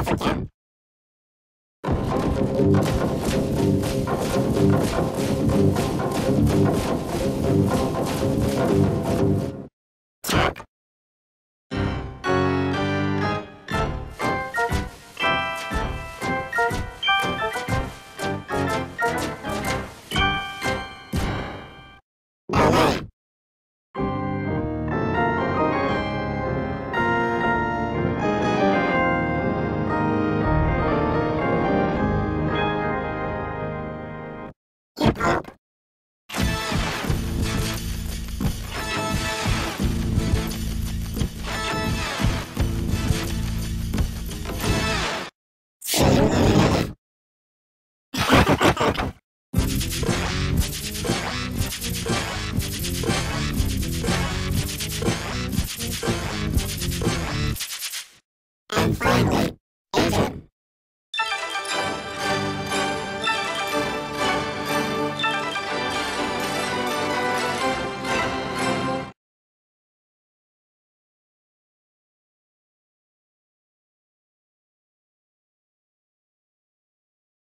Thank you. find, find